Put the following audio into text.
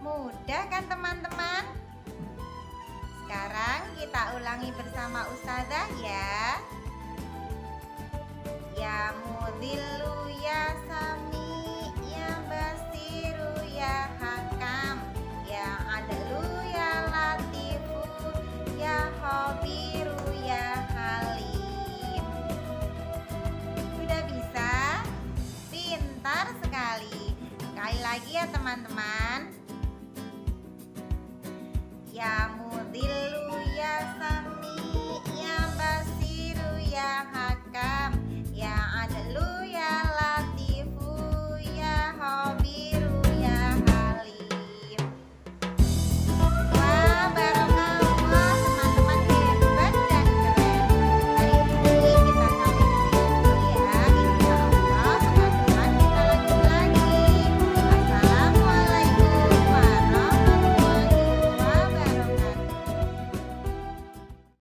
Mudah kan teman-teman? Sekarang kita ulangi bersama ustazah ya. Ya mudilu ya sami ya basiru ya hakam ya adalu ya latifu ya khabiru ya halim. Sudah bisa? Pintar sekali. Sekali lagi ya teman-teman.